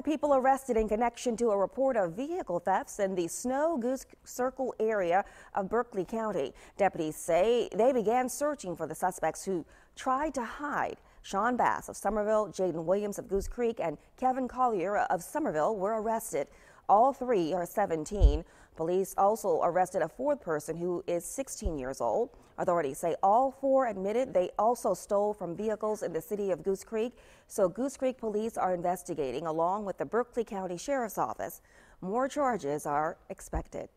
Four people arrested in connection to a report of vehicle thefts in the Snow Goose Circle area of Berkeley County. Deputies say they began searching for the suspects who tried to hide. Sean Bass of Summerville, Jaden Williams of Goose Creek, and Kevin Collier of Summerville were arrested. All three are 17. Police also arrested a fourth person who is 16 years old. Authorities say all four admitted they also stole from vehicles in the city of Goose Creek. So Goose Creek police are investigating along with the Berkeley County Sheriff's Office. More charges are expected.